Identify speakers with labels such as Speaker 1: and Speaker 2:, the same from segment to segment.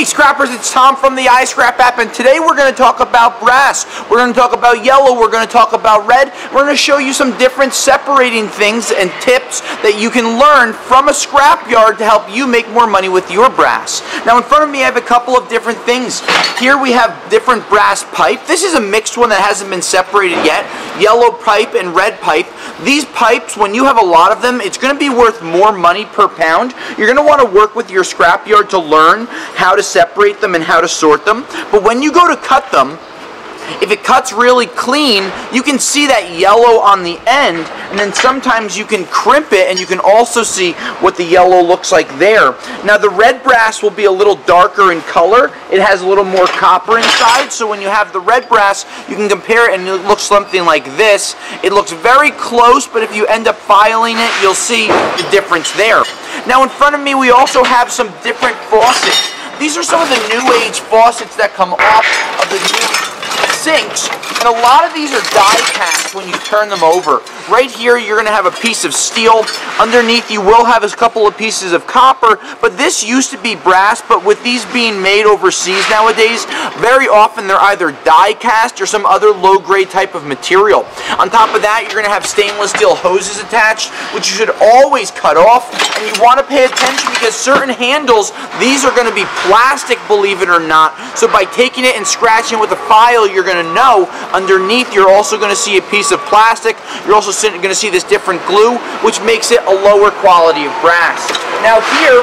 Speaker 1: Hey scrappers, it's Tom from the iScrap app and today we're going to talk about brass. We're going to talk about yellow, we're going to talk about red. We're going to show you some different separating things and tips that you can learn from a scrapyard to help you make more money with your brass. Now in front of me I have a couple of different things. Here we have different brass pipe. This is a mixed one that hasn't been separated yet. Yellow pipe and red pipe. These pipes, when you have a lot of them, it's going to be worth more money per pound. You're going to want to work with your scrapyard to learn how to separate them and how to sort them. But when you go to cut them, if it cuts really clean, you can see that yellow on the end, and then sometimes you can crimp it and you can also see what the yellow looks like there. Now the red brass will be a little darker in color. It has a little more copper inside, so when you have the red brass, you can compare it and it looks something like this. It looks very close, but if you end up filing it, you'll see the difference there. Now in front of me, we also have some different faucets. These are some of the new age faucets that come off of the new sinks, and a lot of these are die cast when you turn them over. Right here, you're going to have a piece of steel. Underneath, you will have a couple of pieces of copper, but this used to be brass, but with these being made overseas nowadays, very often they're either die cast or some other low-grade type of material. On top of that, you're going to have stainless steel hoses attached, which you should always cut off, and you want to pay attention because certain handles, these are going to be plastic, believe it or not, so by taking it and scratching with a file, you're going to know underneath you're also going to see a piece of plastic. You're also going to see this different glue, which makes it a lower quality of brass. Now here,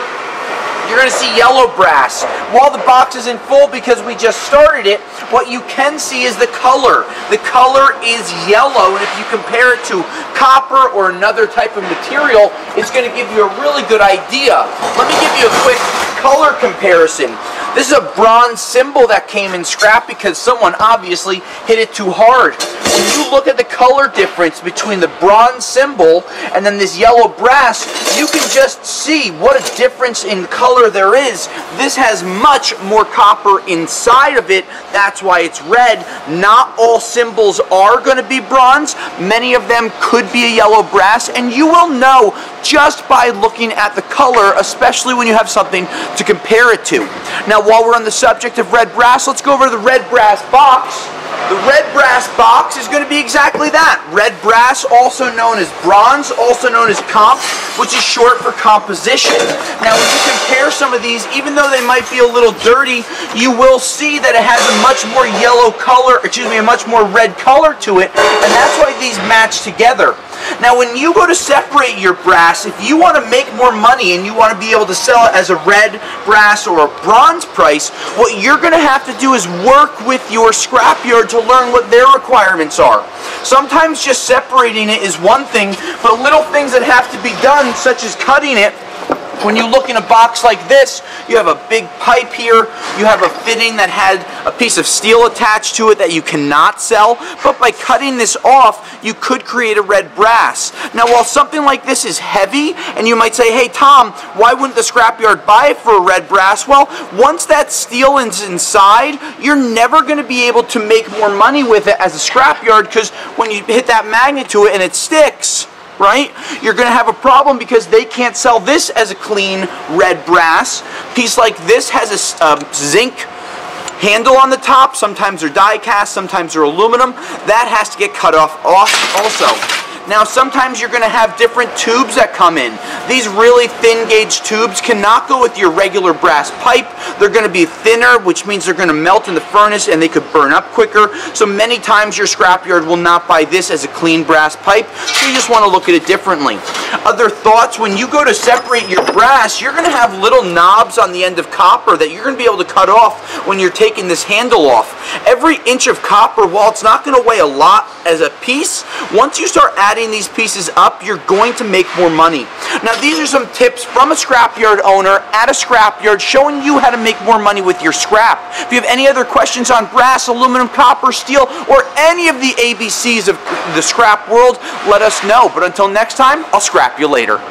Speaker 1: you're going to see yellow brass. While the box is in full because we just started it, what you can see is the color. The color is yellow, and if you compare it to copper or another type of material, it's going to give you a really good idea. Let me give you a quick color comparison. This is a bronze cymbal that came in scrap because someone obviously hit it too hard. When you look at the color difference between the bronze cymbal and then this yellow brass, you can just see what a difference in color there is. This has much more copper inside of it. That's why it's red. Not all cymbals are going to be bronze. Many of them could be a yellow brass, and you will know just by looking at the color, especially when you have something to compare it to. Now, while we're on the subject of red brass, let's go over to the red brass box. The red brass box is going to be exactly that. Red brass, also known as bronze, also known as comp, which is short for composition. Now, when you compare some of these, even though they might be a little dirty, you will see that it has a much more yellow color, excuse me, a much more red color to it, and that's why these match together. Now, when you go to separate your brass, if you want to make more money and you want to be able to sell it as a red brass or a bronze price, what you're going to have to do is work with your scrapyard to learn what their requirements are. Sometimes just separating it is one thing, but little things that have to be done, such as cutting it, when you look in a box like this, you have a big pipe here, you have a fitting that had a piece of steel attached to it that you cannot sell, but by cutting this off, you could create a red brass. Now while something like this is heavy, and you might say, hey Tom, why wouldn't the scrapyard buy it for a red brass? Well, once that steel is inside, you're never going to be able to make more money with it as a scrapyard because when you hit that magnet to it and it sticks, right? You're going to have a problem because they can't sell this as a clean red brass. Piece like this has a um, zinc handle on the top. Sometimes they're die cast, sometimes they're aluminum. That has to get cut off also. Now sometimes you're going to have different tubes that come in. These really thin gauge tubes cannot go with your regular brass pipe. They're going to be thinner, which means they're going to melt in the furnace and they could burn up quicker. So many times your scrapyard will not buy this as a clean brass pipe. So you just want to look at it differently. Other thoughts, when you go to separate your brass, you're going to have little knobs on the end of copper that you're going to be able to cut off when you're taking this handle off. Every inch of copper, while it's not going to weigh a lot as a piece, once you start adding adding these pieces up, you're going to make more money. Now, these are some tips from a scrapyard owner at a scrapyard showing you how to make more money with your scrap. If you have any other questions on brass, aluminum, copper, steel, or any of the ABCs of the scrap world, let us know. But until next time, I'll scrap you later.